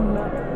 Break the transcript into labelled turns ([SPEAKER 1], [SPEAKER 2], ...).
[SPEAKER 1] Madonna.